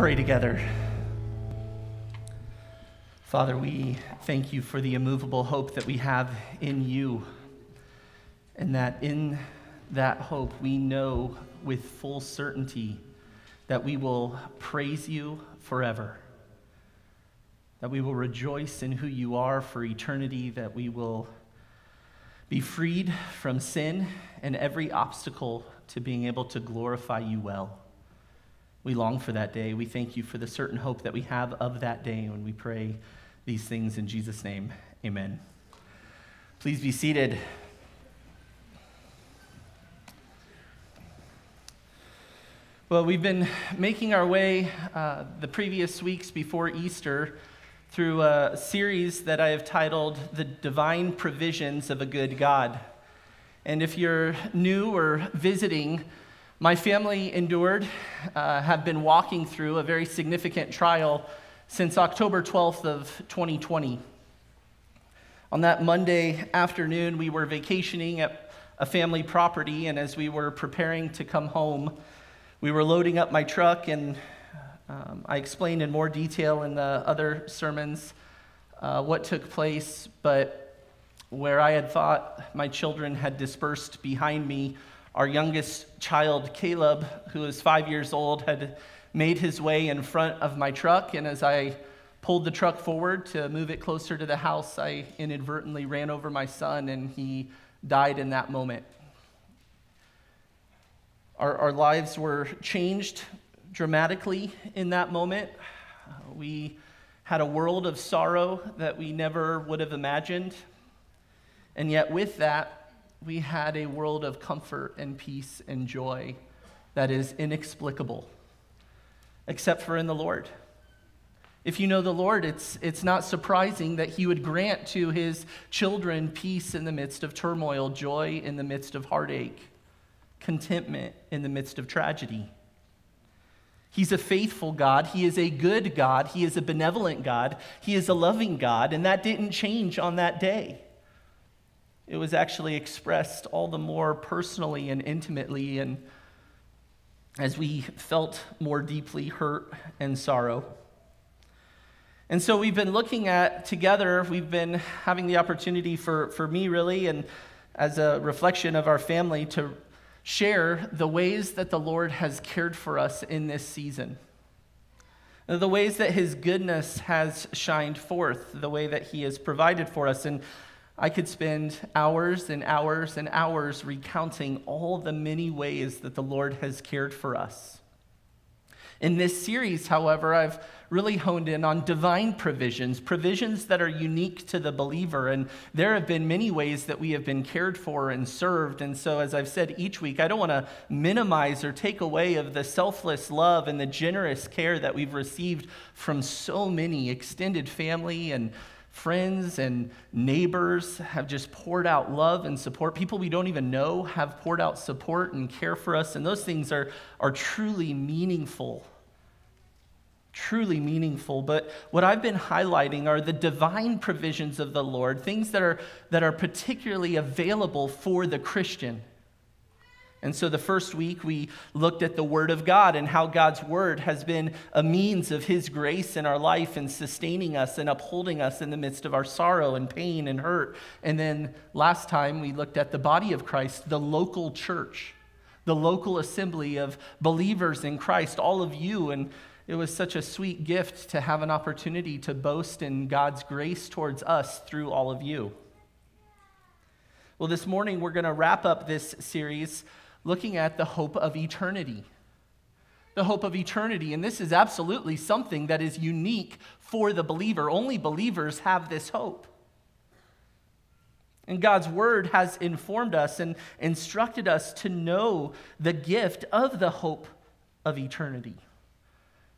pray together. Father, we thank you for the immovable hope that we have in you, and that in that hope we know with full certainty that we will praise you forever, that we will rejoice in who you are for eternity, that we will be freed from sin and every obstacle to being able to glorify you well. We long for that day. We thank you for the certain hope that we have of that day when we pray these things in Jesus' name. Amen. Please be seated. Well, we've been making our way uh, the previous weeks before Easter through a series that I have titled The Divine Provisions of a Good God. And if you're new or visiting, my family endured, uh, have been walking through a very significant trial since October 12th of 2020. On that Monday afternoon, we were vacationing at a family property, and as we were preparing to come home, we were loading up my truck, and um, I explained in more detail in the other sermons uh, what took place, but where I had thought my children had dispersed behind me, our youngest child, Caleb, who is five years old, had made his way in front of my truck. And as I pulled the truck forward to move it closer to the house, I inadvertently ran over my son, and he died in that moment. Our, our lives were changed dramatically in that moment. We had a world of sorrow that we never would have imagined. And yet, with that, we had a world of comfort and peace and joy that is inexplicable, except for in the Lord. If you know the Lord, it's, it's not surprising that He would grant to His children peace in the midst of turmoil, joy in the midst of heartache, contentment in the midst of tragedy. He's a faithful God. He is a good God. He is a benevolent God. He is a loving God, and that didn't change on that day it was actually expressed all the more personally and intimately and as we felt more deeply hurt and sorrow. And so we've been looking at together, we've been having the opportunity for, for me really, and as a reflection of our family, to share the ways that the Lord has cared for us in this season. The ways that His goodness has shined forth, the way that He has provided for us. And I could spend hours and hours and hours recounting all the many ways that the Lord has cared for us. In this series, however, I've really honed in on divine provisions, provisions that are unique to the believer. And there have been many ways that we have been cared for and served. And so, as I've said each week, I don't want to minimize or take away of the selfless love and the generous care that we've received from so many extended family and friends and neighbors have just poured out love and support. People we don't even know have poured out support and care for us. And those things are, are truly meaningful. Truly meaningful. But what I've been highlighting are the divine provisions of the Lord, things that are, that are particularly available for the Christian. And so the first week we looked at the Word of God and how God's Word has been a means of His grace in our life and sustaining us and upholding us in the midst of our sorrow and pain and hurt. And then last time we looked at the body of Christ, the local church, the local assembly of believers in Christ, all of you. And it was such a sweet gift to have an opportunity to boast in God's grace towards us through all of you. Well, this morning we're going to wrap up this series looking at the hope of eternity. The hope of eternity. And this is absolutely something that is unique for the believer. Only believers have this hope. And God's word has informed us and instructed us to know the gift of the hope of eternity.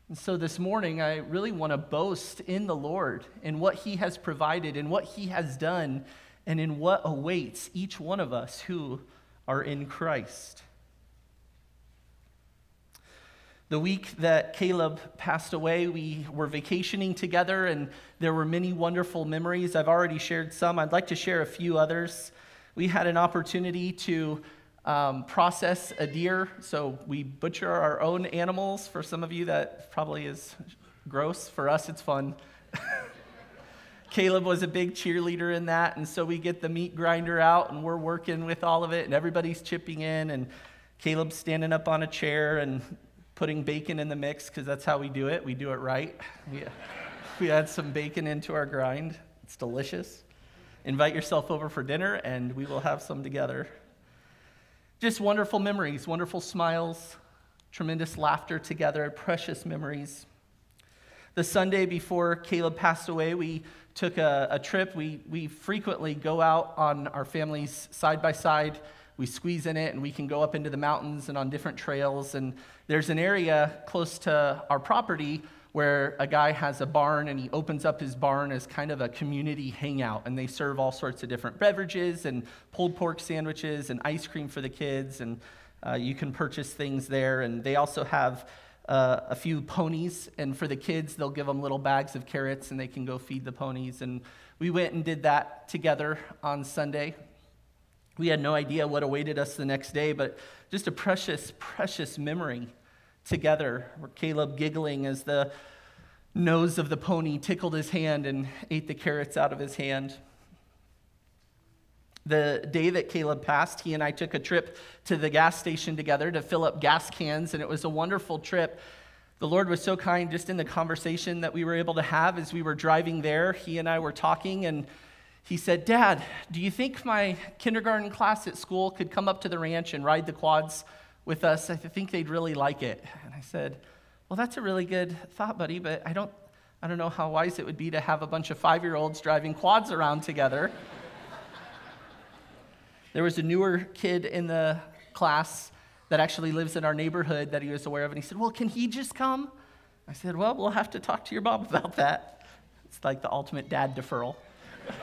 And so this morning, I really want to boast in the Lord, in what He has provided, in what He has done, and in what awaits each one of us who are in Christ. The week that Caleb passed away, we were vacationing together, and there were many wonderful memories. I've already shared some. I'd like to share a few others. We had an opportunity to um, process a deer. So we butcher our own animals. For some of you, that probably is gross. For us, it's fun. Caleb was a big cheerleader in that, and so we get the meat grinder out and we're working with all of it, and everybody's chipping in, and Caleb's standing up on a chair and putting bacon in the mix because that's how we do it. We do it right. We, we add some bacon into our grind. It's delicious. Invite yourself over for dinner, and we will have some together. Just wonderful memories, wonderful smiles, tremendous laughter together, precious memories. The Sunday before Caleb passed away, we took a, a trip. We, we frequently go out on our families side by side. We squeeze in it and we can go up into the mountains and on different trails. And there's an area close to our property where a guy has a barn and he opens up his barn as kind of a community hangout. And they serve all sorts of different beverages and pulled pork sandwiches and ice cream for the kids. And uh, you can purchase things there. And they also have uh, a few ponies. And for the kids, they'll give them little bags of carrots and they can go feed the ponies. And we went and did that together on Sunday. We had no idea what awaited us the next day, but just a precious, precious memory together, Caleb giggling as the nose of the pony tickled his hand and ate the carrots out of his hand. The day that Caleb passed, he and I took a trip to the gas station together to fill up gas cans, and it was a wonderful trip. The Lord was so kind just in the conversation that we were able to have as we were driving there. He and I were talking, and he said, Dad, do you think my kindergarten class at school could come up to the ranch and ride the quads with us. I think they'd really like it. And I said, Well, that's a really good thought, buddy, but I don't, I don't know how wise it would be to have a bunch of five year olds driving quads around together. There was a newer kid in the class that actually lives in our neighborhood that he was aware of, and he said, Well, can he just come? I said, Well, we'll have to talk to your mom about that. It's like the ultimate dad deferral.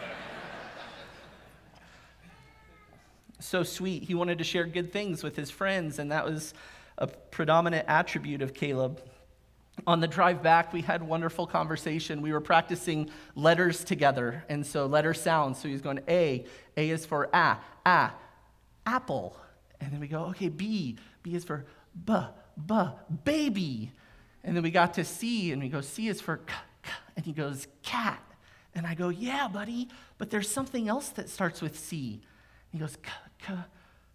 so sweet. He wanted to share good things with his friends, and that was a predominant attribute of Caleb. On the drive back, we had wonderful conversation. We were practicing letters together, and so letter sounds. So he's going A, A is for a, a, apple. And then we go, okay, B, B is for b, b, baby. And then we got to C, and we go, C is for k, k, and he goes, cat. And I go, yeah, buddy, but there's something else that starts with C. He goes,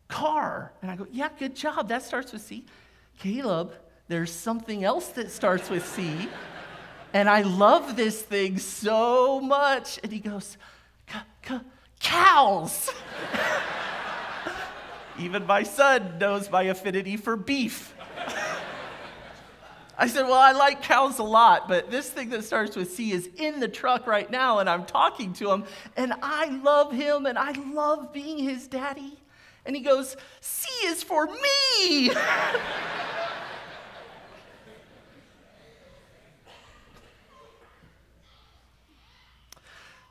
car. And I go, yeah, good job. That starts with C. Caleb, there's something else that starts with C. and I love this thing so much. And he goes, cows. Even my son knows my affinity for beef. I said, Well, I like cows a lot, but this thing that starts with C is in the truck right now, and I'm talking to him, and I love him, and I love being his daddy. And he goes, C is for me.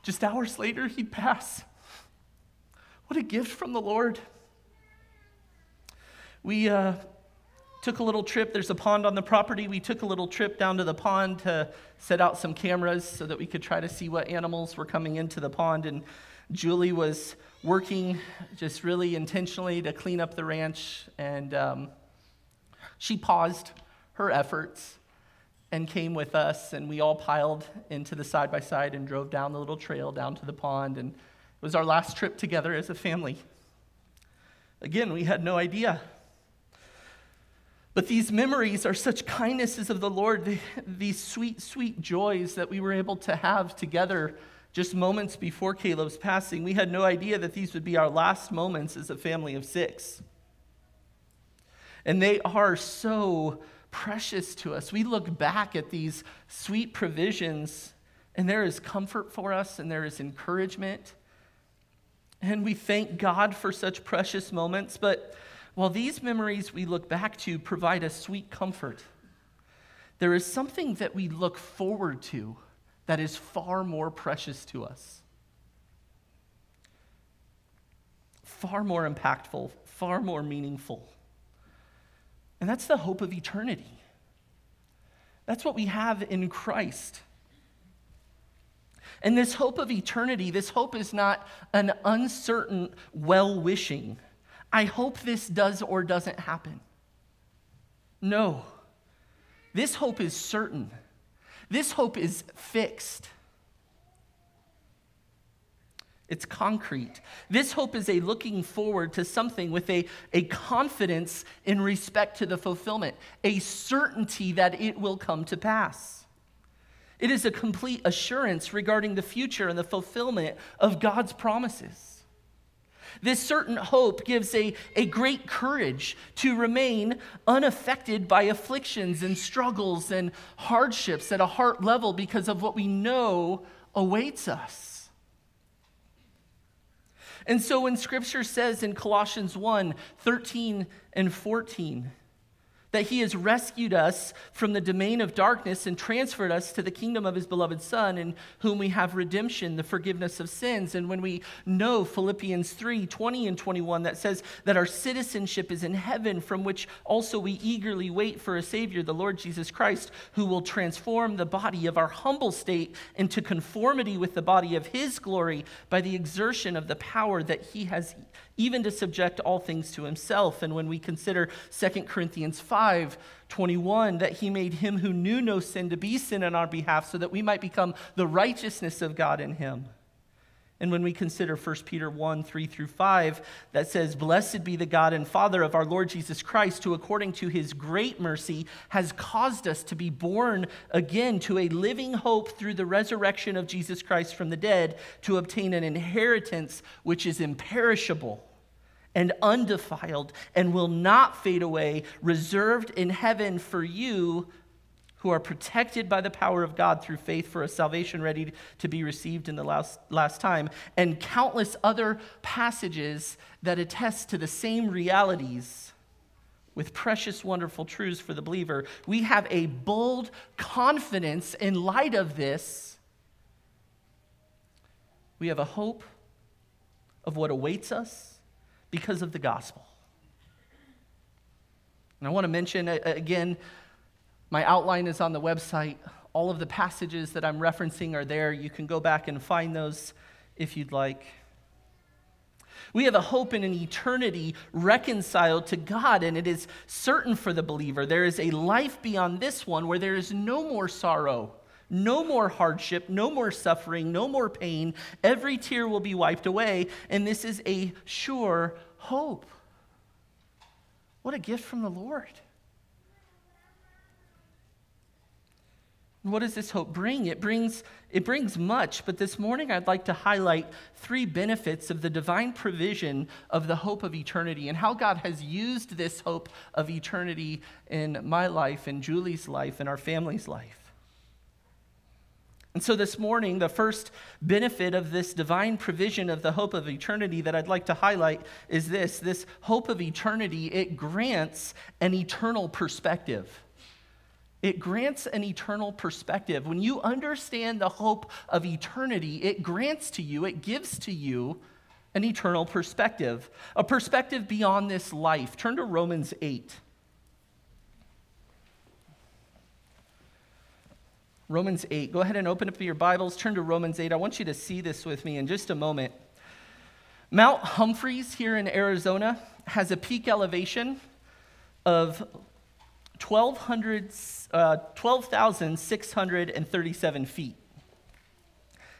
Just hours later, he'd pass. What a gift from the Lord. We, uh, took a little trip. There's a pond on the property. We took a little trip down to the pond to set out some cameras so that we could try to see what animals were coming into the pond. And Julie was working just really intentionally to clean up the ranch. And um, she paused her efforts and came with us. And we all piled into the side by side and drove down the little trail down to the pond. And it was our last trip together as a family. Again, we had no idea but these memories are such kindnesses of the Lord, these sweet, sweet joys that we were able to have together just moments before Caleb's passing. We had no idea that these would be our last moments as a family of six. And they are so precious to us. We look back at these sweet provisions, and there is comfort for us, and there is encouragement. And we thank God for such precious moments. But while these memories we look back to provide us sweet comfort, there is something that we look forward to that is far more precious to us, far more impactful, far more meaningful. And that's the hope of eternity. That's what we have in Christ. And this hope of eternity, this hope is not an uncertain well wishing. I hope this does or doesn't happen. No. This hope is certain. This hope is fixed. It's concrete. This hope is a looking forward to something with a, a confidence in respect to the fulfillment, a certainty that it will come to pass. It is a complete assurance regarding the future and the fulfillment of God's promises. This certain hope gives a, a great courage to remain unaffected by afflictions and struggles and hardships at a heart level because of what we know awaits us. And so when scripture says in Colossians 1 13 and 14, that he has rescued us from the domain of darkness and transferred us to the kingdom of his beloved Son, in whom we have redemption, the forgiveness of sins. And when we know Philippians 3 20 and 21, that says that our citizenship is in heaven, from which also we eagerly wait for a Savior, the Lord Jesus Christ, who will transform the body of our humble state into conformity with the body of his glory by the exertion of the power that he has even to subject all things to himself. And when we consider 2 Corinthians 5 21, that he made him who knew no sin to be sin on our behalf so that we might become the righteousness of God in him. And when we consider 1 Peter 1 3 through 5, that says, Blessed be the God and Father of our Lord Jesus Christ, who according to his great mercy has caused us to be born again to a living hope through the resurrection of Jesus Christ from the dead, to obtain an inheritance which is imperishable and undefiled and will not fade away, reserved in heaven for you who are protected by the power of God through faith for a salvation ready to be received in the last, last time, and countless other passages that attest to the same realities with precious, wonderful truths for the believer. We have a bold confidence in light of this. We have a hope of what awaits us because of the gospel. And I want to mention uh, again my outline is on the website. All of the passages that I'm referencing are there. You can go back and find those if you'd like. We have a hope in an eternity reconciled to God, and it is certain for the believer. There is a life beyond this one where there is no more sorrow, no more hardship, no more suffering, no more pain. Every tear will be wiped away, and this is a sure hope. What a gift from the Lord. What does this hope bring? It brings, it brings much, but this morning I'd like to highlight three benefits of the divine provision of the hope of eternity and how God has used this hope of eternity in my life, in Julie's life, in our family's life. And so this morning, the first benefit of this divine provision of the hope of eternity that I'd like to highlight is this this hope of eternity, it grants an eternal perspective. It grants an eternal perspective. When you understand the hope of eternity, it grants to you, it gives to you an eternal perspective, a perspective beyond this life. Turn to Romans 8. Romans 8. Go ahead and open up your Bibles. Turn to Romans 8. I want you to see this with me in just a moment. Mount Humphreys here in Arizona has a peak elevation of 12,637 uh, feet.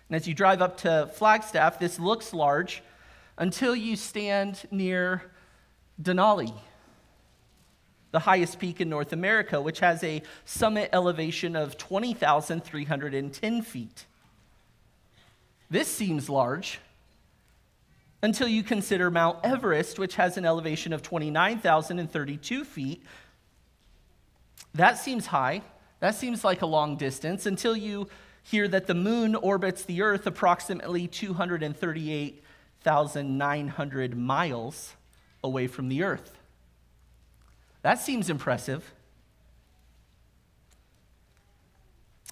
And as you drive up to Flagstaff, this looks large until you stand near Denali, the highest peak in North America, which has a summit elevation of 20,310 feet. This seems large until you consider Mount Everest, which has an elevation of 29,032 feet, that seems high. That seems like a long distance until you hear that the moon orbits the earth approximately 238,900 miles away from the earth. That seems impressive.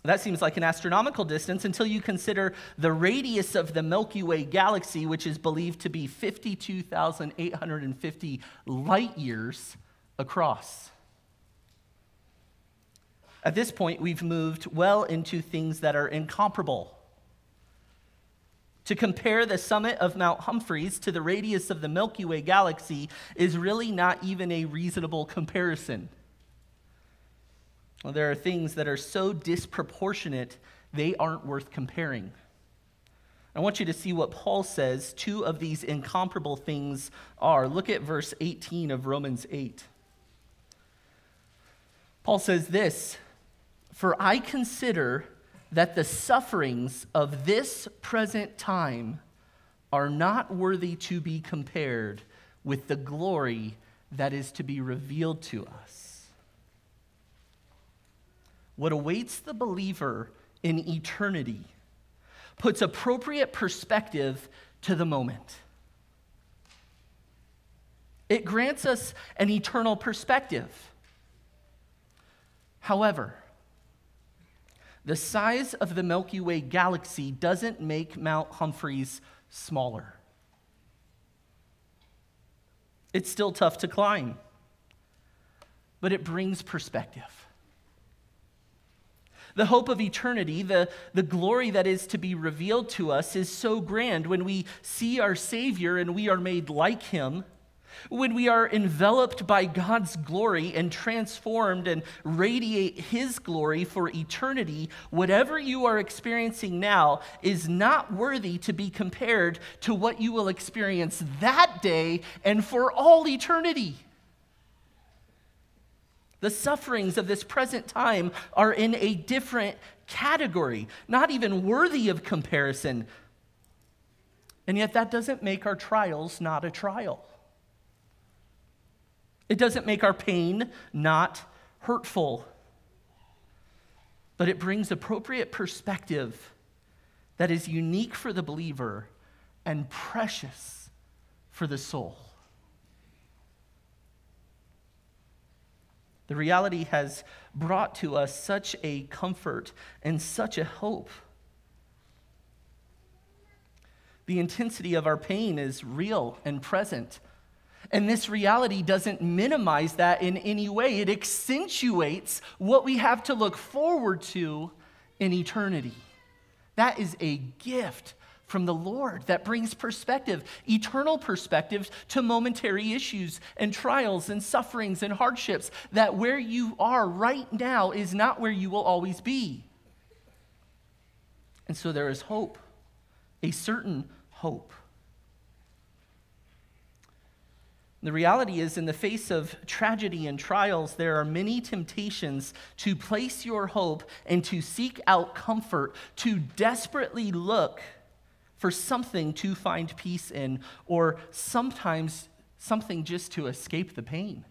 That seems like an astronomical distance until you consider the radius of the Milky Way galaxy, which is believed to be 52,850 light years across. At this point, we've moved well into things that are incomparable. To compare the summit of Mount Humphreys to the radius of the Milky Way galaxy is really not even a reasonable comparison. Well, there are things that are so disproportionate, they aren't worth comparing. I want you to see what Paul says two of these incomparable things are. Look at verse 18 of Romans 8. Paul says this For I consider that the sufferings of this present time are not worthy to be compared with the glory that is to be revealed to us. What awaits the believer in eternity puts appropriate perspective to the moment. It grants us an eternal perspective. However, the size of the Milky Way galaxy doesn't make Mount Humphreys smaller. It's still tough to climb, but it brings perspective. The hope of eternity, the, the glory that is to be revealed to us, is so grand when we see our Savior and we are made like him. When we are enveloped by God's glory and transformed and radiate His glory for eternity, whatever you are experiencing now is not worthy to be compared to what you will experience that day and for all eternity. The sufferings of this present time are in a different category, not even worthy of comparison. And yet, that doesn't make our trials not a trial. It doesn't make our pain not hurtful. But it brings appropriate perspective that is unique for the believer and precious for the soul. The reality has brought to us such a comfort and such a hope. The intensity of our pain is real and present. And this reality doesn't minimize that in any way, it accentuates what we have to look forward to in eternity. That is a gift from the Lord that brings perspective, eternal perspective to momentary issues and trials and sufferings and hardships. That where you are right now is not where you will always be. And so there is hope, a certain hope. The reality is, in the face of tragedy and trials, there are many temptations to place your hope and to seek out comfort, to desperately look for something to find peace in, or sometimes something just to escape the pain.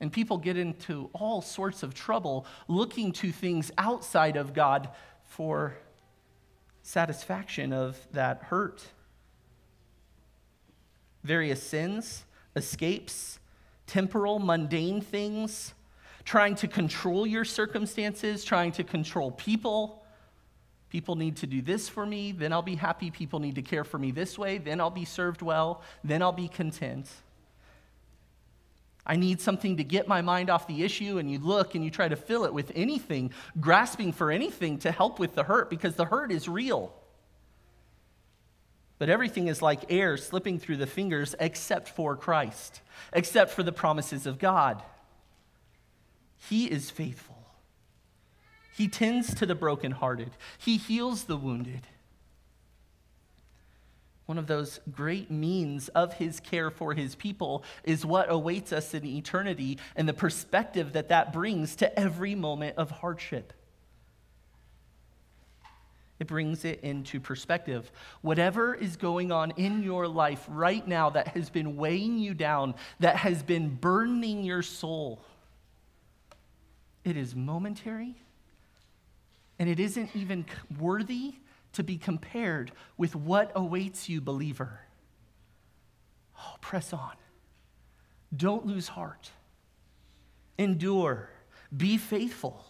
And people get into all sorts of trouble looking to things outside of God for satisfaction of that hurt. Various sins, escapes, temporal, mundane things, trying to control your circumstances, trying to control people, People need to do this for me, then I'll be happy. People need to care for me this way, then I'll be served well, then I'll be content. I need something to get my mind off the issue, and you look and you try to fill it with anything, grasping for anything to help with the hurt because the hurt is real. But everything is like air slipping through the fingers except for Christ, except for the promises of God. He is faithful. He tends to the brokenhearted, He heals the wounded. One of those great means of his care for his people is what awaits us in eternity and the perspective that that brings to every moment of hardship. It brings it into perspective. Whatever is going on in your life right now that has been weighing you down, that has been burdening your soul, it is momentary and it isn't even worthy to be compared with what awaits you, believer. Oh, press on. Don't lose heart. Endure. Be faithful.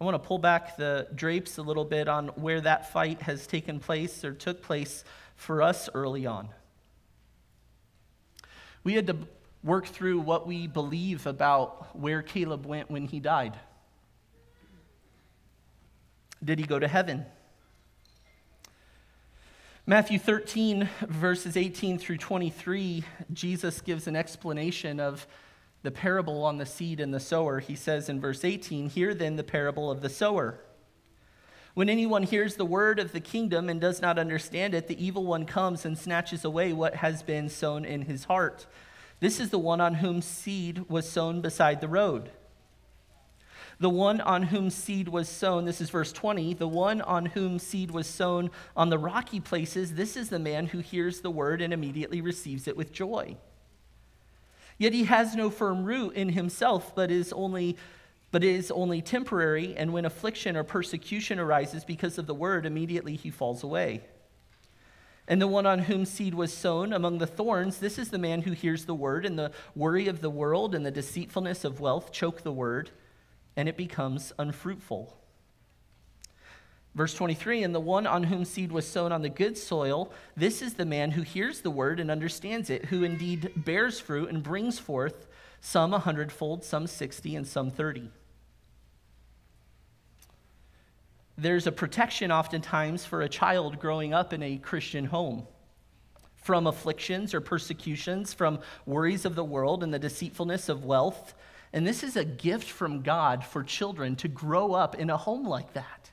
I want to pull back the drapes a little bit on where that fight has taken place or took place for us early on. We had to work through what we believe about where Caleb went when he died. Did he go to heaven? Matthew 13, verses 18 through 23, Jesus gives an explanation of the parable on the seed and the sower. He says in verse 18, Hear then the parable of the sower. When anyone hears the word of the kingdom and does not understand it, the evil one comes and snatches away what has been sown in his heart. This is the one on whom seed was sown beside the road. The one on whom seed was sown, this is verse 20, the one on whom seed was sown on the rocky places, this is the man who hears the word and immediately receives it with joy. Yet he has no firm root in himself, but is only but is only temporary, and when affliction or persecution arises because of the word, immediately he falls away. And the one on whom seed was sown among the thorns, this is the man who hears the word, and the worry of the world and the deceitfulness of wealth choke the word, and it becomes unfruitful. Verse 23 And the one on whom seed was sown on the good soil, this is the man who hears the word and understands it, who indeed bears fruit and brings forth some a hundredfold, some sixty, and some thirty. There's a protection oftentimes for a child growing up in a Christian home from afflictions or persecutions, from worries of the world and the deceitfulness of wealth and this is a gift from God for children to grow up in a home like that.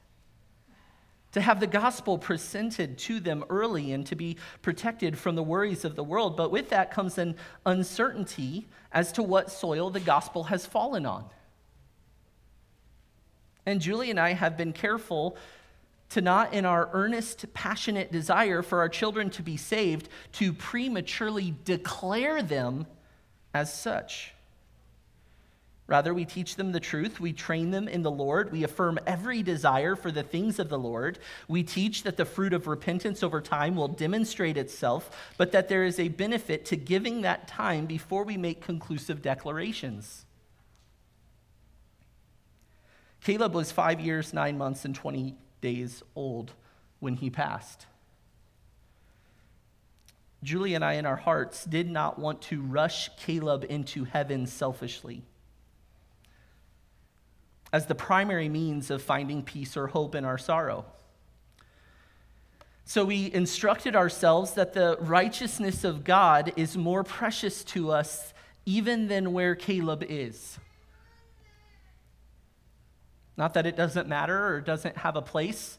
To have the gospel presented to them early and to be protected from the worries of the world. But with that comes an uncertainty as to what soil the gospel has fallen on. And Julie and I have been careful to not, in our earnest, passionate desire for our children to be saved, to prematurely declare them as such. Rather, we teach them the truth. We train them in the Lord. We affirm every desire for the things of the Lord. We teach that the fruit of repentance over time will demonstrate itself, but that there is a benefit to giving that time before we make conclusive declarations. Caleb was five years, nine months, and 20 days old when he passed. Julie and I, in our hearts, did not want to rush Caleb into heaven selfishly as the primary means of finding peace or hope in our sorrow. So we instructed ourselves that the righteousness of God is more precious to us even than where Caleb is. Not that it doesn't matter or doesn't have a place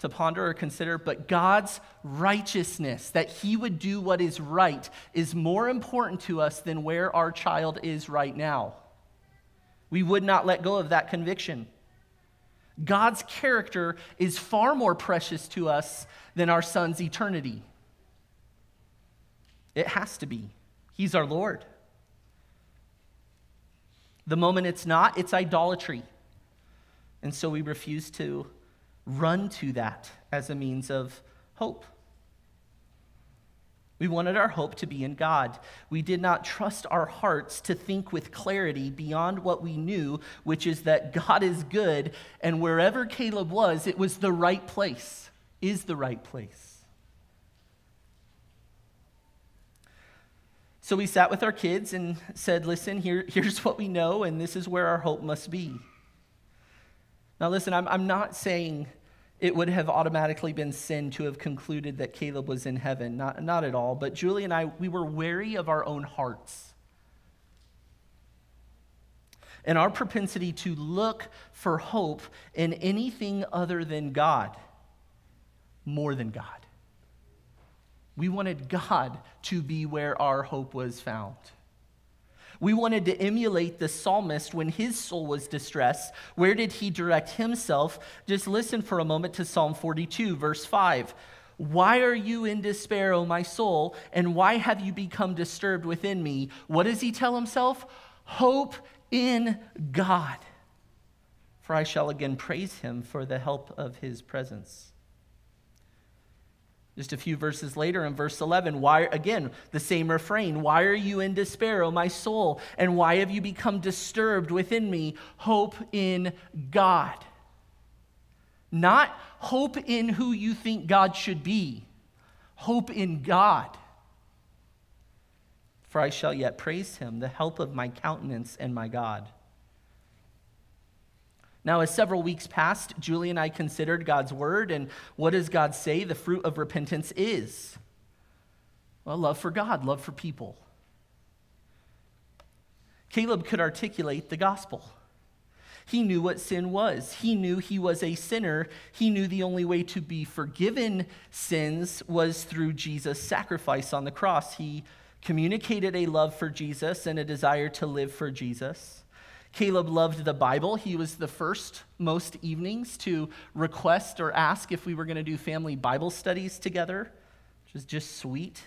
to ponder or consider, but God's righteousness, that He would do what is right, is more important to us than where our child is right now. We would not let go of that conviction. God's character is far more precious to us than our son's eternity. It has to be. He's our Lord. The moment it's not, it's idolatry. And so we refuse to run to that as a means of hope. We wanted our hope to be in God. We did not trust our hearts to think with clarity beyond what we knew, which is that God is good, and wherever Caleb was, it was the right place, is the right place. So we sat with our kids and said, Listen, here, here's what we know, and this is where our hope must be. Now, listen, I'm, I'm not saying it would have automatically been sin to have concluded that Caleb was in heaven. Not, not at all. But Julie and I, we were wary of our own hearts. And our propensity to look for hope in anything other than God, more than God. We wanted God to be where our hope was found. We wanted to emulate the psalmist when his soul was distressed. Where did he direct himself? Just listen for a moment to Psalm 42, verse 5. Why are you in despair, O my soul? And why have you become disturbed within me? What does he tell himself? Hope in God, for I shall again praise him for the help of his presence. Just a few verses later in verse 11, why again the same refrain, why are you in despair, O my soul? And why have you become disturbed within me? Hope in God. Not hope in who you think God should be. Hope in God. For I shall yet praise him, the help of my countenance and my God. Now, as several weeks passed, Julie and I considered God's word and what does God say the fruit of repentance is? Well, love for God, love for people. Caleb could articulate the gospel. He knew what sin was. He knew he was a sinner. He knew the only way to be forgiven sins was through Jesus' sacrifice on the cross. He communicated a love for Jesus and a desire to live for Jesus. Caleb loved the Bible. He was the first most evenings to request or ask if we were going to do family Bible studies together, which is just sweet.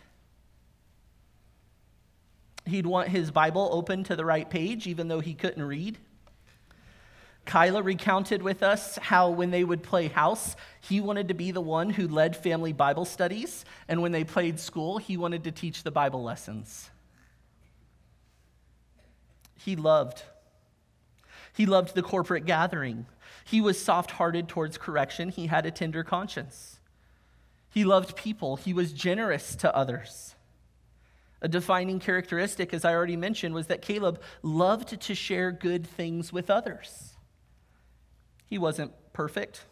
He'd want his Bible open to the right page, even though he couldn't read. Kyla recounted with us how when they would play house, he wanted to be the one who led family Bible studies, and when they played school, he wanted to teach the Bible lessons. He loved. He loved the corporate gathering. He was soft hearted towards correction. He had a tender conscience. He loved people. He was generous to others. A defining characteristic, as I already mentioned, was that Caleb loved to share good things with others. He wasn't perfect,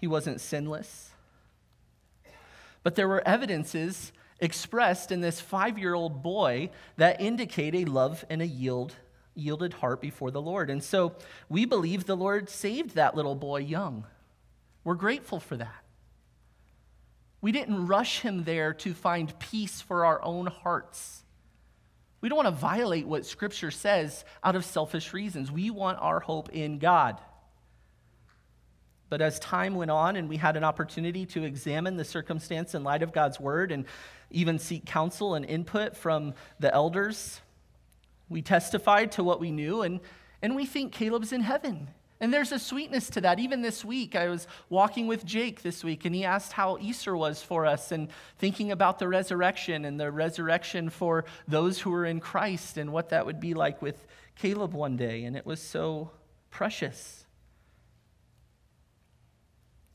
he wasn't sinless. But there were evidences expressed in this five year old boy that indicate a love and a yield, yielded heart before the Lord. And so we believe the Lord saved that little boy young. We're grateful for that. We didn't rush him there to find peace for our own hearts. We don't want to violate what Scripture says out of selfish reasons. We want our hope in God. But as time went on and we had an opportunity to examine the circumstance in light of God's word and even seek counsel and input from the elders, we testified to what we knew, and, and we think Caleb's in heaven. And there's a sweetness to that. Even this week, I was walking with Jake this week, and he asked how Easter was for us and thinking about the resurrection and the resurrection for those who are in Christ and what that would be like with Caleb one day. And it was so precious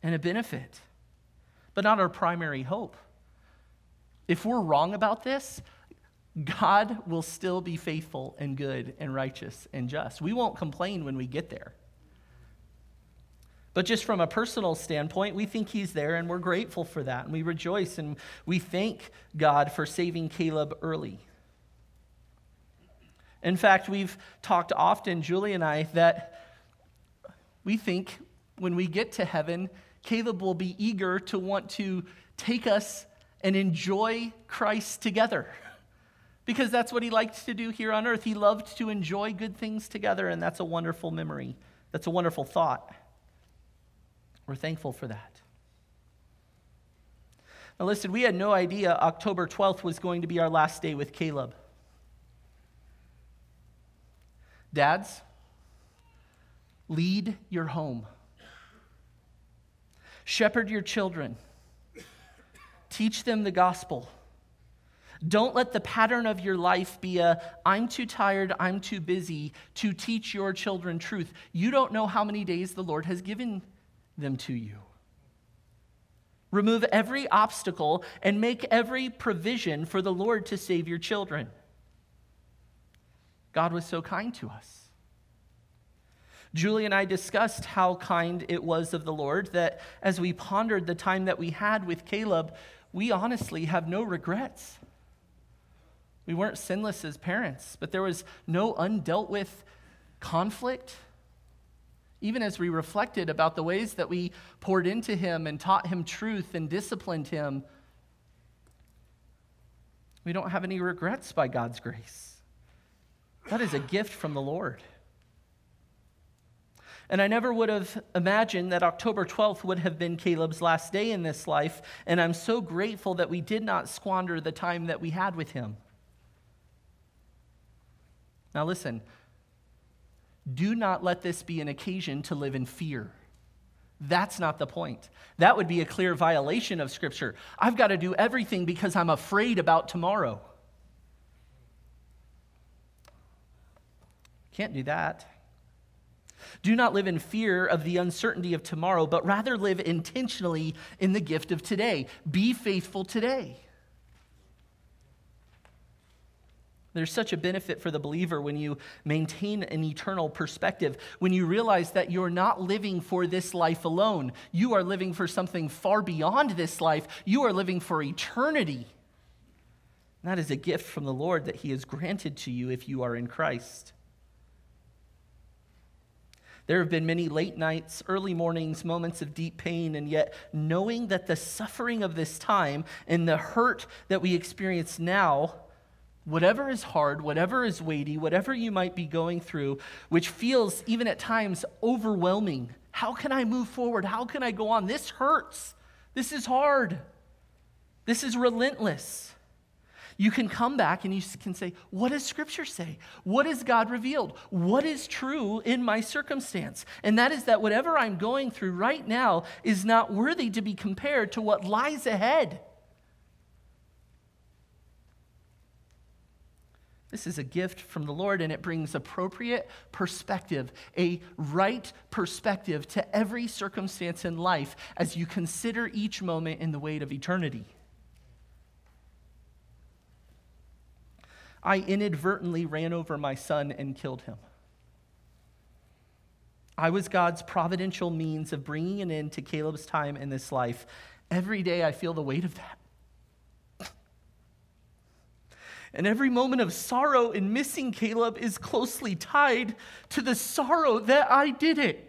and a benefit, but not our primary hope. If we're wrong about this, God will still be faithful and good and righteous and just. We won't complain when we get there. But just from a personal standpoint, we think he's there and we're grateful for that. And we rejoice and we thank God for saving Caleb early. In fact, we've talked often, Julie and I, that we think when we get to heaven, Caleb will be eager to want to take us and enjoy Christ together. Because that's what he liked to do here on earth. He loved to enjoy good things together, and that's a wonderful memory. That's a wonderful thought. We're thankful for that. Now, listen, we had no idea October 12th was going to be our last day with Caleb. Dads, lead your home, shepherd your children, teach them the gospel. Don't let the pattern of your life be a I'm too tired, I'm too busy to teach your children truth. You don't know how many days the Lord has given them to you. Remove every obstacle and make every provision for the Lord to save your children. God was so kind to us. Julie and I discussed how kind it was of the Lord that as we pondered the time that we had with Caleb, we honestly have no regrets. We weren't sinless as parents, but there was no undealt with conflict even as we reflected about the ways that we poured into him and taught him truth and disciplined him, we don't have any regrets by God's grace. That is a gift from the Lord. And I never would have imagined that October 12th would have been Caleb's last day in this life. And I'm so grateful that we did not squander the time that we had with him. Now, listen, do not let this be an occasion to live in fear. That's not the point. That would be a clear violation of Scripture. I've got to do everything because I'm afraid about tomorrow. Can't do that. Do not live in fear of the uncertainty of tomorrow, but rather live intentionally in the gift of today. Be faithful today. There's such a benefit for the believer when you maintain an eternal perspective, when you realize that you're not living for this life alone. You are living for something far beyond this life. You are living for eternity. And that is a gift from the Lord that He has granted to you if you are in Christ. There have been many late nights, early mornings, moments of deep pain, and yet knowing that the suffering of this time and the hurt that we experience now whatever is hard, whatever is weighty, whatever you might be going through, which feels even at times overwhelming. How can I move forward? How can I go on? This hurts. This is hard. This is relentless. You can come back and you can say, What does Scripture say? What has God revealed? What is true in my circumstance? And that is that whatever I'm going through right now is not worthy to be compared to what lies ahead. This is a gift from the Lord, and it brings appropriate perspective, a right perspective to every circumstance in life as you consider each moment in the weight of eternity. I inadvertently ran over my son and killed him. I was God's providential means of bringing an end to Caleb's time in this life. Every day I feel the weight of that. And every moment of sorrow in missing Caleb is closely tied to the sorrow that I did it.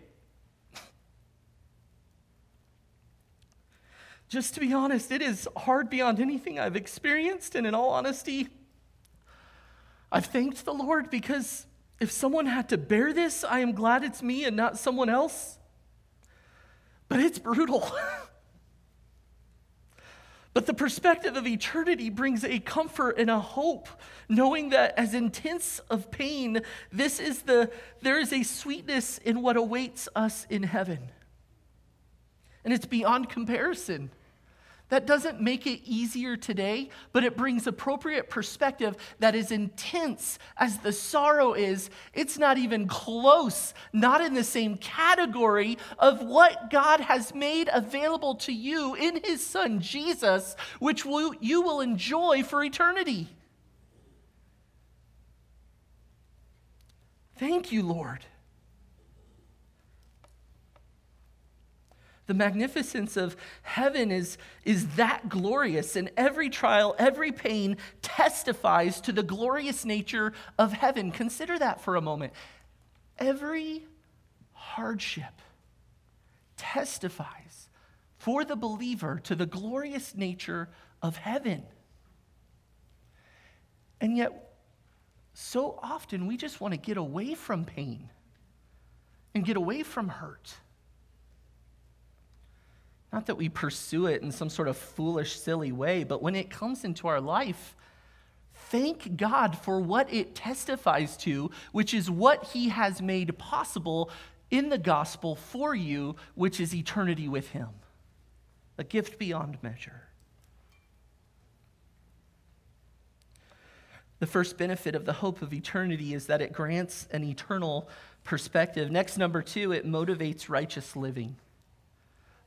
Just to be honest, it is hard beyond anything I've experienced. And in all honesty, I've thanked the Lord because if someone had to bear this, I am glad it's me and not someone else. But it's brutal. But the perspective of eternity brings a comfort and a hope, knowing that as intense of pain, this is the there is a sweetness in what awaits us in heaven. And it's beyond comparison. That doesn't make it easier today, but it brings appropriate perspective that is intense as the sorrow is. It's not even close, not in the same category of what God has made available to you in His Son Jesus, which you will enjoy for eternity. Thank you, Lord. The magnificence of heaven is, is that glorious, and every trial, every pain testifies to the glorious nature of heaven. Consider that for a moment. Every hardship testifies for the believer to the glorious nature of heaven. And yet, so often we just want to get away from pain and get away from hurt. Not that we pursue it in some sort of foolish, silly way, but when it comes into our life, thank God for what it testifies to, which is what He has made possible in the gospel for you, which is eternity with Him. A gift beyond measure. The first benefit of the hope of eternity is that it grants an eternal perspective. Next, number two, it motivates righteous living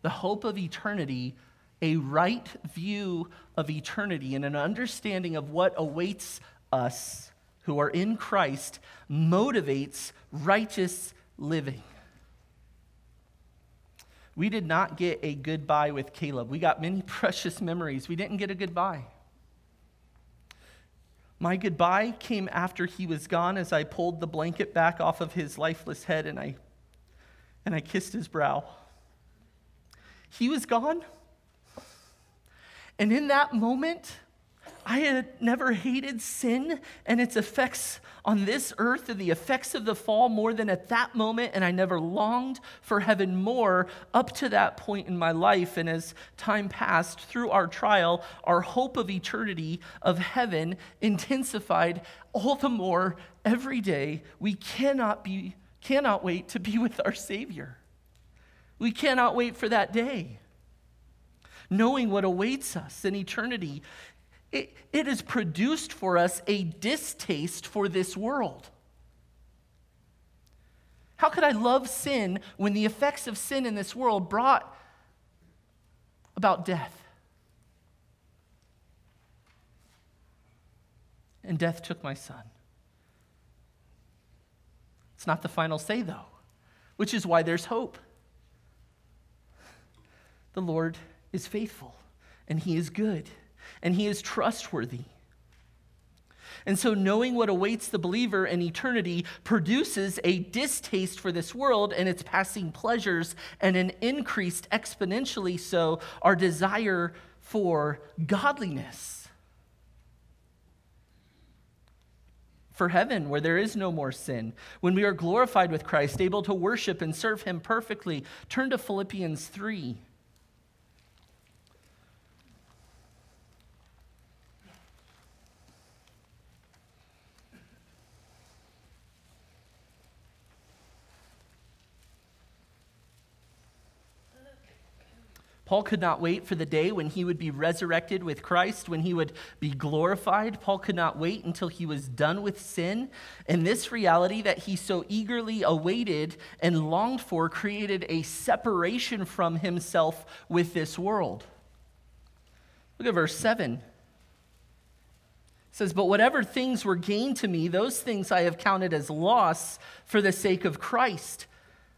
the hope of eternity, a right view of eternity, and an understanding of what awaits us who are in Christ motivates righteous living. We did not get a goodbye with Caleb. We got many precious memories. We didn't get a goodbye. My goodbye came after he was gone as I pulled the blanket back off of his lifeless head and I, and I kissed his brow. He was gone. And in that moment, I had never hated sin and its effects on this earth and the effects of the fall more than at that moment, and I never longed for heaven more up to that point in my life. And as time passed through our trial, our hope of eternity, of heaven, intensified all the more every day. We cannot, be, cannot wait to be with our Savior. We cannot wait for that day. Knowing what awaits us in eternity, it, it has produced for us a distaste for this world. How could I love sin when the effects of sin in this world brought about death? and death took my son. It's not the final say, though, which is why there's hope. The Lord is faithful, and He is good, and He is trustworthy. And so, knowing what awaits the believer in eternity produces a distaste for this world and its passing pleasures, and an increased exponentially so our desire for godliness. For heaven, where there is no more sin, when we are glorified with Christ, able to worship and serve Him perfectly. Turn to Philippians 3. Paul could not wait for the day when he would be resurrected with Christ, when he would be glorified. Paul could not wait until he was done with sin. And this reality that he so eagerly awaited and longed for created a separation from himself with this world. Look at verse 7. It says, But whatever things were gained to me, those things I have counted as loss for the sake of Christ.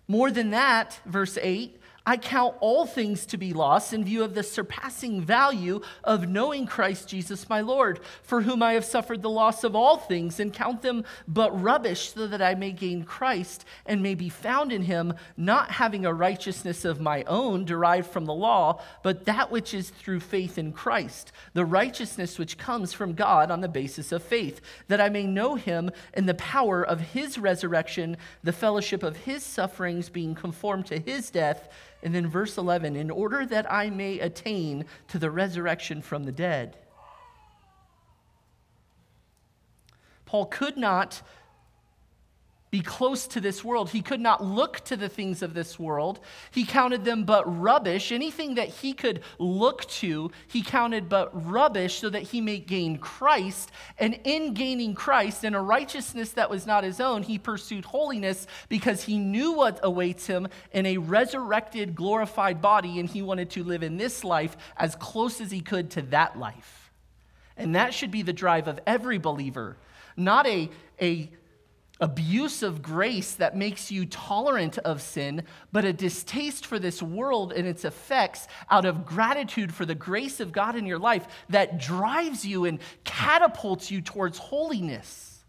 More than that, verse 8, I count all things to be lost in view of the surpassing value of knowing Christ Jesus my Lord, for whom I have suffered the loss of all things, and count them but rubbish, so that I may gain Christ and may be found in him, not having a righteousness of my own derived from the law, but that which is through faith in Christ, the righteousness which comes from God on the basis of faith, that I may know him in the power of his resurrection, the fellowship of his sufferings, being conformed to his death and then verse 11, in order that I may attain to the resurrection from the dead. Paul could not be close to this world. He could not look to the things of this world. He counted them but rubbish. Anything that he could look to, he counted but rubbish so that he may gain Christ. And in gaining Christ and a righteousness that was not his own, he pursued holiness because he knew what awaits him in a resurrected, glorified body, and he wanted to live in this life as close as he could to that life. And that should be the drive of every believer, not a, a abuse of grace that makes you tolerant of sin, but a distaste for this world and its effects out of gratitude for the grace of God in your life that drives you and catapults you towards holiness.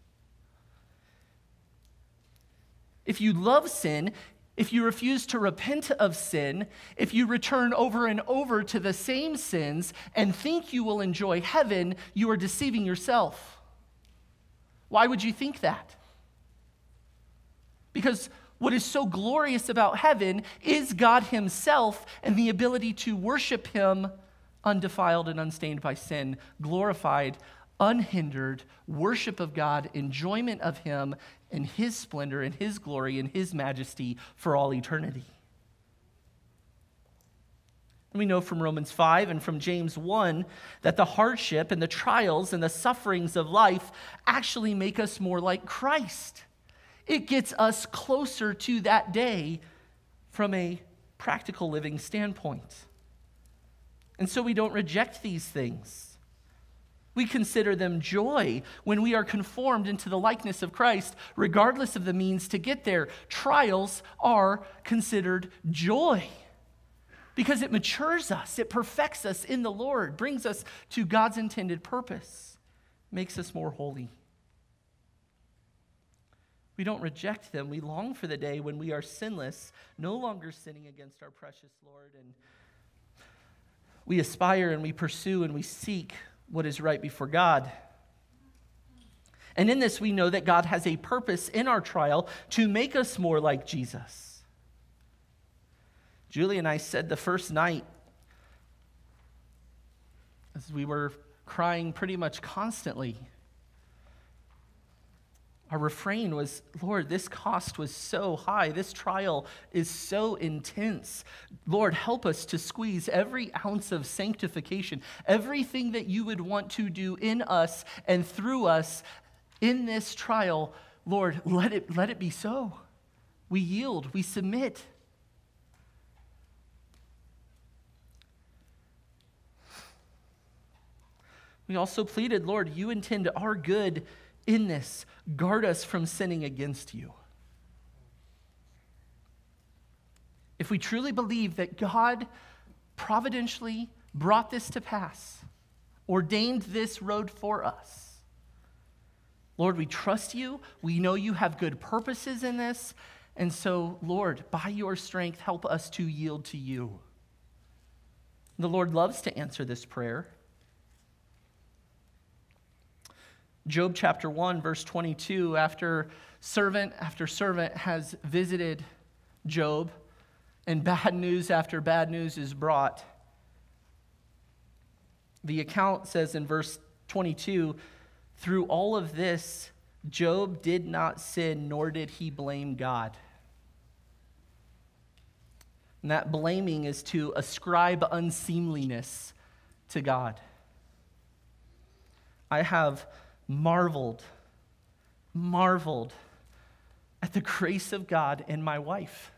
If you love sin, if you refuse to repent of sin, if you return over and over to the same sins and think you will enjoy heaven, you are deceiving yourself. Why would you think that? Because what is so glorious about heaven is God Himself and the ability to worship Him undefiled and unstained by sin, glorified, unhindered, worship of God, enjoyment of Him in His splendor and His glory and His majesty for all eternity. We know from Romans 5 and from James 1 that the hardship and the trials and the sufferings of life actually make us more like Christ. It gets us closer to that day from a practical living standpoint. And so we don't reject these things. We consider them joy when we are conformed into the likeness of Christ, regardless of the means to get there. Trials are considered joy because it matures us, it perfects us in the Lord, brings us to God's intended purpose, makes us more holy. We don't reject them. We long for the day when we are sinless, no longer sinning against our precious Lord. And we aspire and we pursue and we seek what is right before God. And in this, we know that God has a purpose in our trial to make us more like Jesus. Julie and I said the first night, as we were crying pretty much constantly, our refrain was, Lord, this cost was so high. This trial is so intense. Lord, help us to squeeze every ounce of sanctification, everything that you would want to do in us and through us in this trial. Lord, let it, let it be so. We yield, we submit. We also pleaded, Lord, you intend our good in this. Guard us from sinning against you. If we truly believe that God providentially brought this to pass, ordained this road for us, Lord, we trust you. We know you have good purposes in this. And so, Lord, by your strength, help us to yield to you. The Lord loves to answer this prayer. Job chapter 1, verse 22, after servant after servant has visited Job, and bad news after bad news is brought, the account says in verse 22 through all of this, Job did not sin, nor did he blame God. And that blaming is to ascribe unseemliness to God. I have marveled, marveled at the grace of God in my wife.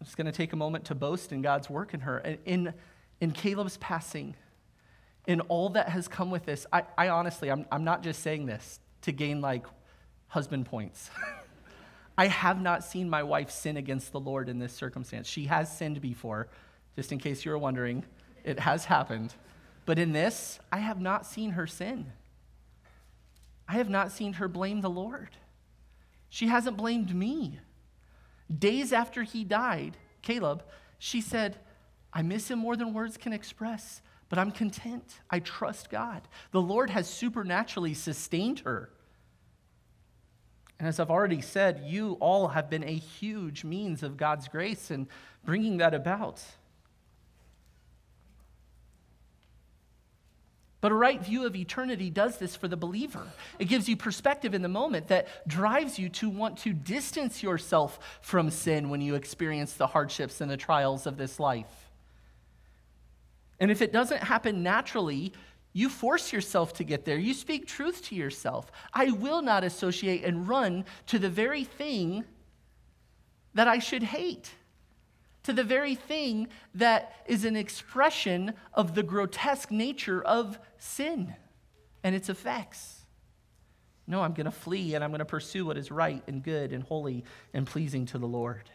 I'm just going to take a moment to boast in God's work in her. In, in Caleb's passing, in all that has come with this, I, I honestly, I'm, I'm not just saying this to gain like husband points. I have not seen my wife sin against the Lord in this circumstance. She has sinned before, just in case you were wondering. It has happened. But in this, I have not seen her sin. I have not seen her blame the Lord. She hasn't blamed me. Days after he died, Caleb, she said, I miss him more than words can express, but I'm content. I trust God. The Lord has supernaturally sustained her. And as I've already said, you all have been a huge means of God's grace in bringing that about. But a right view of eternity does this for the believer. It gives you perspective in the moment that drives you to want to distance yourself from sin when you experience the hardships and the trials of this life. And if it doesn't happen naturally, you force yourself to get there. You speak truth to yourself. I will not associate and run to the very thing that I should hate, to the very thing that is an expression of the grotesque nature of sin and its effects. No, I'm going to flee and I'm going to pursue what is right and good and holy and pleasing to the Lord.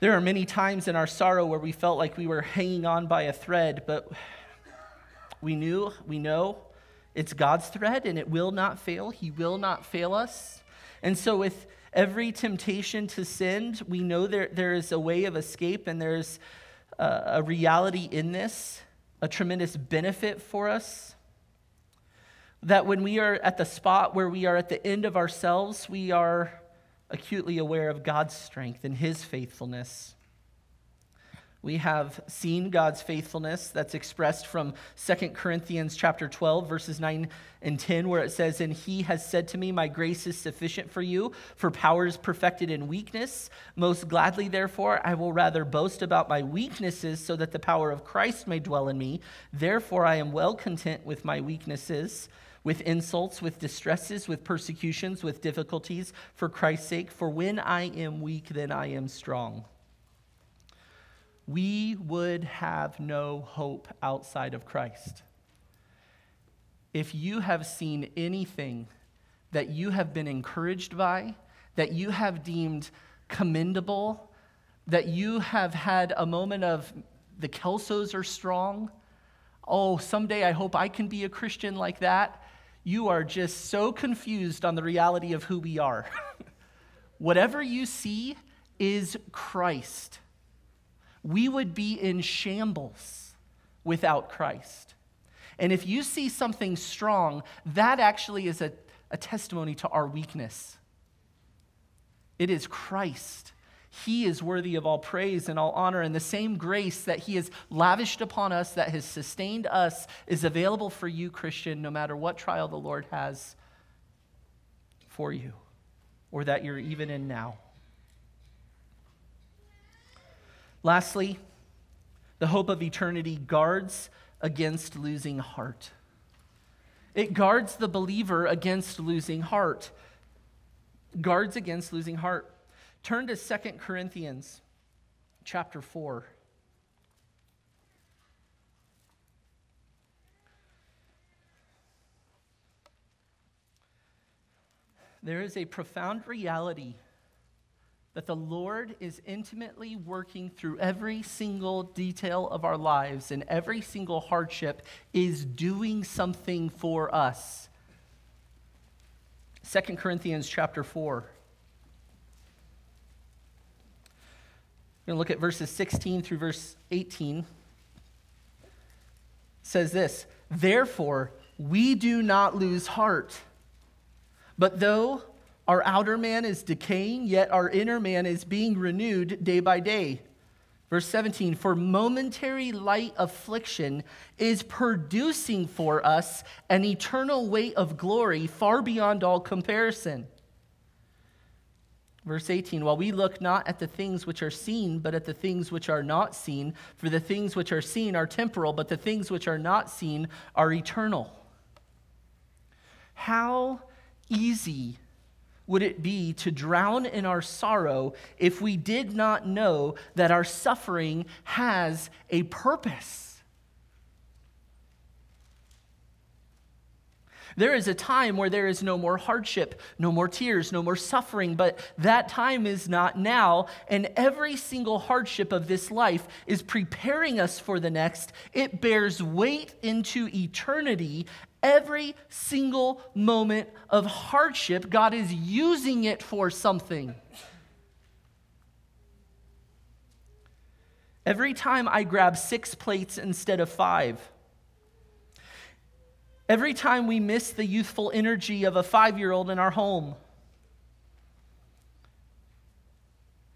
There are many times in our sorrow where we felt like we were hanging on by a thread, but we knew, we know it's God's thread and it will not fail. He will not fail us. And so, with every temptation to sin, we know there, there is a way of escape and there's a, a reality in this, a tremendous benefit for us. That when we are at the spot where we are at the end of ourselves, we are acutely aware of God's strength and his faithfulness. We have seen God's faithfulness that's expressed from 2 Corinthians chapter 12 verses 9 and 10 where it says and he has said to me my grace is sufficient for you for power is perfected in weakness most gladly therefore I will rather boast about my weaknesses so that the power of Christ may dwell in me therefore I am well content with my weaknesses with insults, with distresses, with persecutions, with difficulties for Christ's sake. For when I am weak, then I am strong. We would have no hope outside of Christ. If you have seen anything that you have been encouraged by, that you have deemed commendable, that you have had a moment of the Kellsos are strong, oh, someday I hope I can be a Christian like that you are just so confused on the reality of who we are. Whatever you see is Christ. We would be in shambles without Christ. And if you see something strong, that actually is a, a testimony to our weakness. It is Christ he is worthy of all praise and all honor, and the same grace that He has lavished upon us, that has sustained us, is available for you, Christian, no matter what trial the Lord has for you or that you're even in now. Lastly, the hope of eternity guards against losing heart. It guards the believer against losing heart. Guards against losing heart. Turn to 2 Corinthians chapter 4. There is a profound reality that the Lord is intimately working through every single detail of our lives and every single hardship is doing something for us. 2 Corinthians chapter 4. We're going to look at verses 16 through verse 18. It says this, "Therefore, we do not lose heart." But though our outer man is decaying, yet our inner man is being renewed day by day. Verse 17, for momentary light affliction is producing for us an eternal weight of glory far beyond all comparison. Verse 18, while we look not at the things which are seen, but at the things which are not seen, for the things which are seen are temporal, but the things which are not seen are eternal. How easy would it be to drown in our sorrow if we did not know that our suffering has a purpose? There is a time where there is no more hardship, no more tears, no more suffering, but that time is not now. And every single hardship of this life is preparing us for the next. It bears weight into eternity. Every single moment of hardship, God is using it for something. Every time I grab six plates instead of five, Every time we miss the youthful energy of a five year old in our home,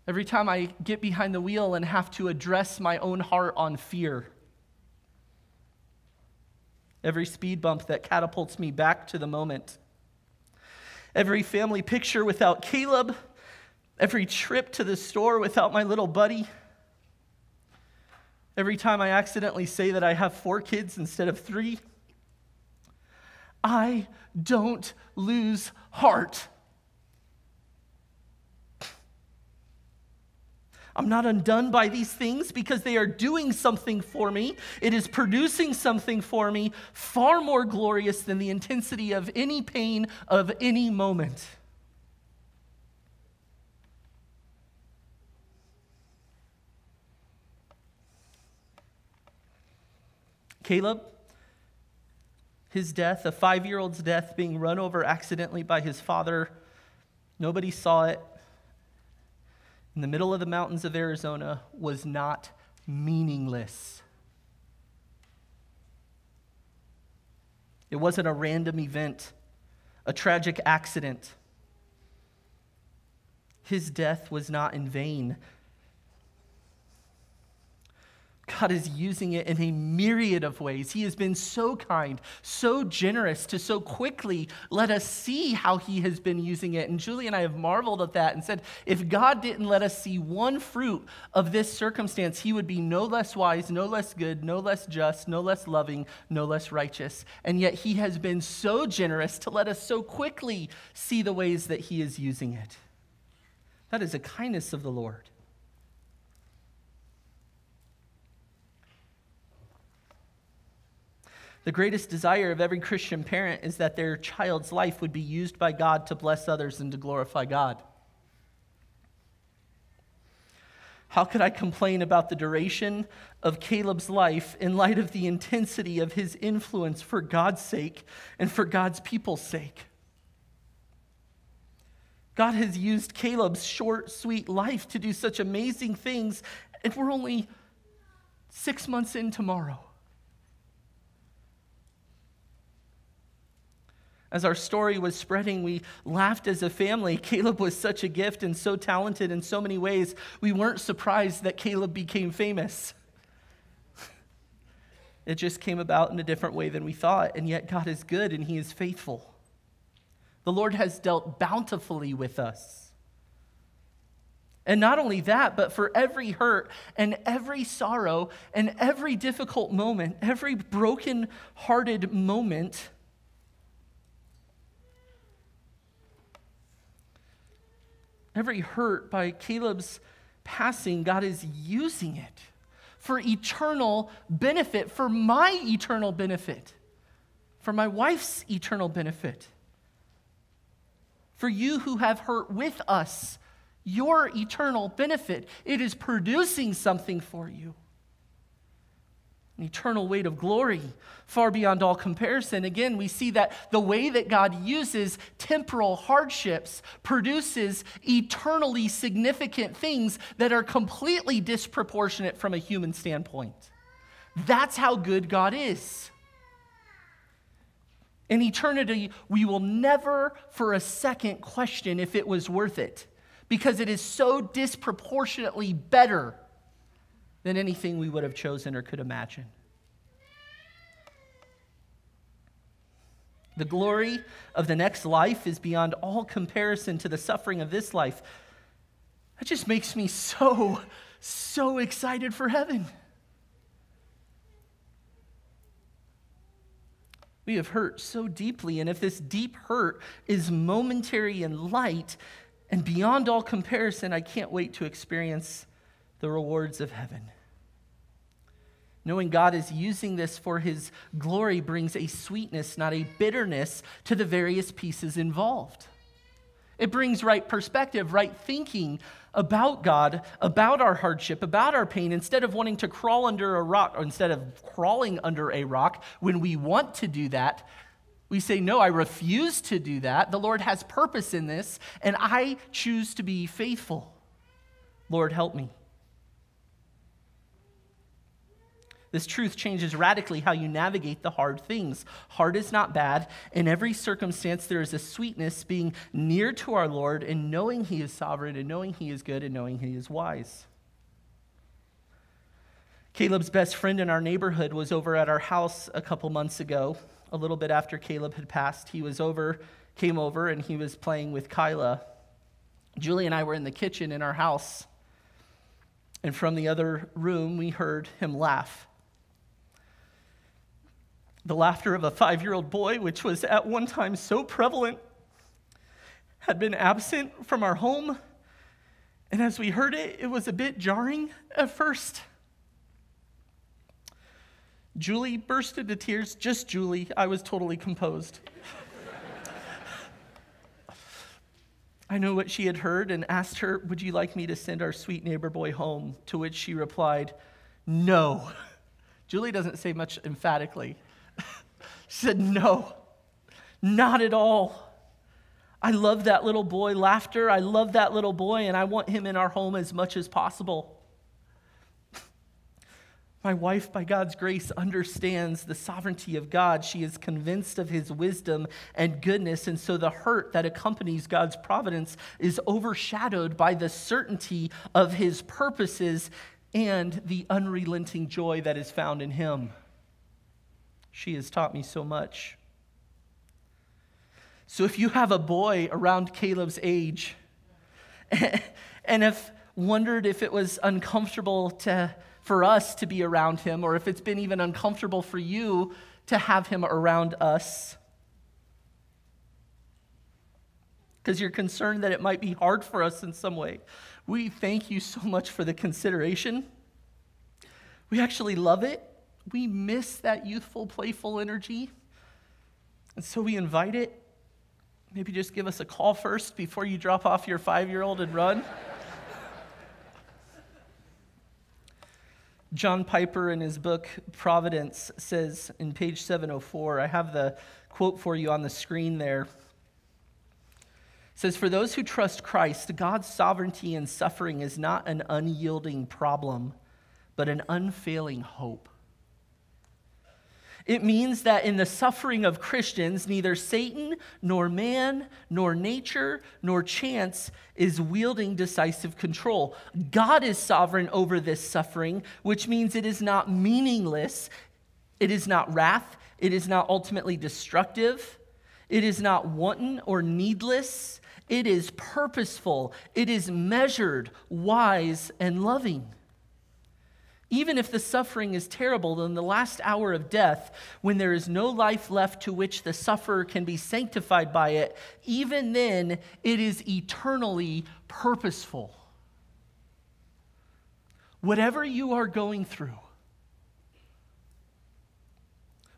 every time I get behind the wheel and have to address my own heart on fear, every speed bump that catapults me back to the moment, every family picture without Caleb, every trip to the store without my little buddy. Every time I accidentally say that I have four kids instead of three, I don't lose heart. I'm not undone by these things because they are doing something for me. It is producing something for me far more glorious than the intensity of any pain of any moment. Caleb his death, a five year old's death, being run over accidentally by his father. Nobody saw it. In the middle of the mountains of Arizona was not meaningless. It wasn't a random event, a tragic accident. His death was not in vain. God is using it in a myriad of ways. He has been so kind, so generous to so quickly let us see how He has been using it. And Julie and I have marveled at that and said, if God didn't let us see one fruit of this circumstance, He would be no less wise, no less good, no less just, no less loving, no less righteous. And yet He has been so generous to let us so quickly see the ways that He is using it. That is a kindness of the Lord. The greatest desire of every Christian parent is that their child's life would be used by God to bless others and to glorify God. How could I complain about the duration of Caleb's life in light of the intensity of his influence for God's sake and for God's people's sake? God has used Caleb's short, sweet life to do such amazing things, and we're only six months in tomorrow. As our story was spreading, we laughed as a family. Caleb was such a gift and so talented in so many ways. We weren't surprised that Caleb became famous. It just came about in a different way than we thought, and yet God is good and He is faithful. The Lord has dealt bountifully with us. And not only that, but for every hurt and every sorrow and every difficult moment, every broken hearted moment, Every hurt by Caleb's passing, God is using it for eternal benefit, for my eternal benefit, for my wife's eternal benefit, for you who have hurt with us, your eternal benefit. It is producing something for you an eternal weight of glory far beyond all comparison. Again, we see that the way that God uses temporal hardships produces eternally significant things that are completely disproportionate from a human standpoint. That's how good God is. In eternity, we will never for a second question if it was worth it because it is so disproportionately better than anything we would have chosen or could imagine. The glory of the next life is beyond all comparison to the suffering of this life. That just makes me so, so excited for heaven. We have hurt so deeply, and if this deep hurt is momentary and light and beyond all comparison, I can't wait to experience the rewards of heaven. Knowing God is using this for his glory brings a sweetness, not a bitterness, to the various pieces involved. It brings right perspective, right thinking about God, about our hardship, about our pain, instead of wanting to crawl under a rock, or instead of crawling under a rock when we want to do that. We say, No, I refuse to do that. The Lord has purpose in this, and I choose to be faithful. Lord, help me. This truth changes radically how you navigate the hard things. Hard is not bad. In every circumstance, there is a sweetness being near to our Lord and knowing He is sovereign and knowing He is good and knowing He is wise. Caleb's best friend in our neighborhood was over at our house a couple months ago, a little bit after Caleb had passed. He was over, came over, and he was playing with Kyla. Julie and I were in the kitchen in our house, and from the other room, we heard him laugh the laughter of a five year old boy, which was at one time so prevalent, had been absent from our home. And as we heard it, it was a bit jarring at first. Julie burst into tears, just Julie. I was totally composed. I know what she had heard and asked her, Would you like me to send our sweet neighbor boy home? To which she replied, No. Julie doesn't say much emphatically. Said, No, not at all. I love that little boy, laughter. I love that little boy, and I want him in our home as much as possible. My wife, by God's grace, understands the sovereignty of God. She is convinced of his wisdom and goodness. And so the hurt that accompanies God's providence is overshadowed by the certainty of his purposes and the unrelenting joy that is found in him. She has taught me so much. So if you have a boy around Caleb's age and have wondered if it was uncomfortable to, for us to be around him, or if it's been even uncomfortable for you to have him around us, because you're concerned that it might be hard for us in some way, we thank you so much for the consideration. We actually love it we miss that youthful, playful energy. And so we invite it. Maybe just give us a call first before you drop off your five year old and run. John Piper, in his book Providence, says in page 704, I have the quote for you on the screen there. says, For those who trust Christ, God's sovereignty in suffering is not an unyielding problem, but an unfailing hope. It means that in the suffering of Christians, neither Satan, nor man, nor nature, nor chance is wielding decisive control. God is sovereign over this suffering, which means it is not meaningless, it is not wrath, it is not ultimately destructive, it is not wanton or needless, it is purposeful, it is measured, wise, and loving. Even if the suffering is terrible, in the last hour of death, when there is no life left to which the sufferer can be sanctified by it, even then it is eternally purposeful. Whatever you are going through,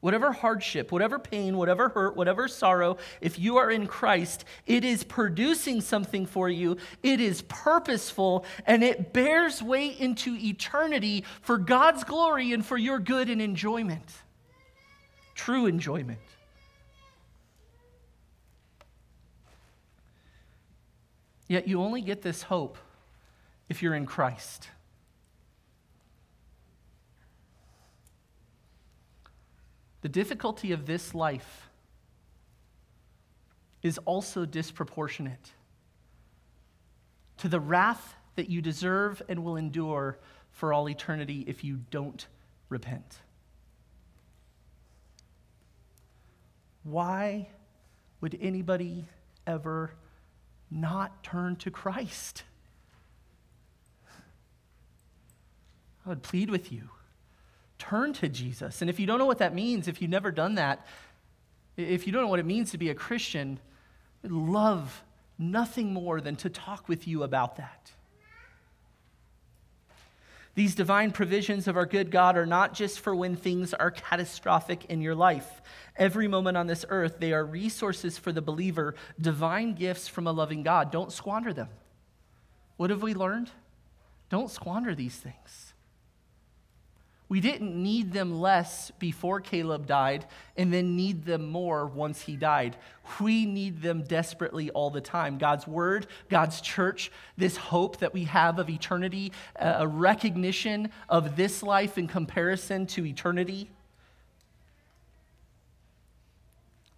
Whatever hardship, whatever pain, whatever hurt, whatever sorrow, if you are in Christ, it is producing something for you. It is purposeful and it bears way into eternity for God's glory and for your good and enjoyment. True enjoyment. Yet you only get this hope if you're in Christ. The difficulty of this life is also disproportionate to the wrath that you deserve and will endure for all eternity if you don't repent. Why would anybody ever not turn to Christ? I would plead with you turn to Jesus. And if you don't know what that means, if you've never done that, if you don't know what it means to be a Christian, I'd love nothing more than to talk with you about that. These divine provisions of our good God are not just for when things are catastrophic in your life. Every moment on this earth, they are resources for the believer, divine gifts from a loving God. Don't squander them. What have we learned? Don't squander these things. We didn't need them less before Caleb died and then need them more once he died. We need them desperately all the time. God's word, God's church, this hope that we have of eternity, a recognition of this life in comparison to eternity.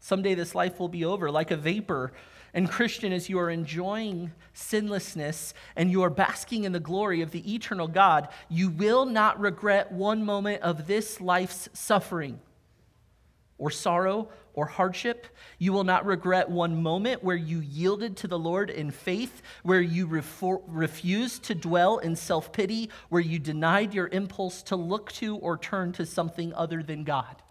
Someday this life will be over like a vapor and, Christian, as you are enjoying sinlessness and you are basking in the glory of the eternal God, you will not regret one moment of this life's suffering or sorrow or hardship. You will not regret one moment where you yielded to the Lord in faith, where you refor- refused to dwell in self pity, where you denied your impulse to look to or turn to something other than God.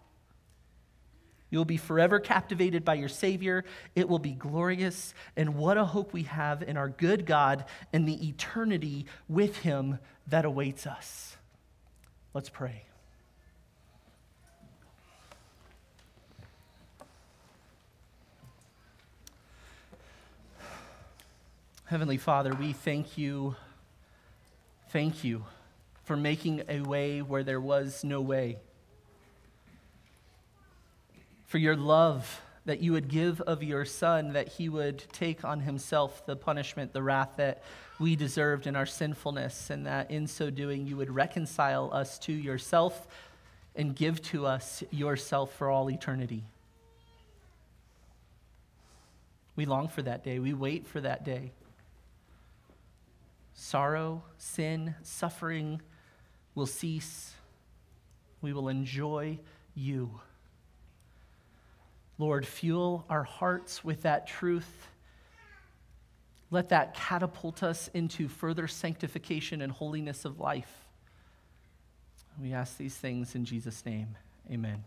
You'll be forever captivated by your Savior. It will be glorious. And what a hope we have in our good God and the eternity with Him that awaits us. Let's pray. Heavenly Father, we thank you. Thank you for making a way where there was no way for your love that you would give of your Son, that he would take on himself the punishment, the wrath that we deserved in our sinfulness, and that in so doing you would reconcile us to yourself and give to us yourself for all eternity. We long for that day. We wait for that day. Sorrow, sin, suffering will cease. We will enjoy you. Lord, fuel our hearts with that truth. Let that catapult us into further sanctification and holiness of life. We ask these things in Jesus' name. Amen.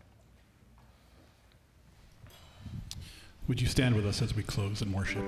Would you stand with us as we close in worship?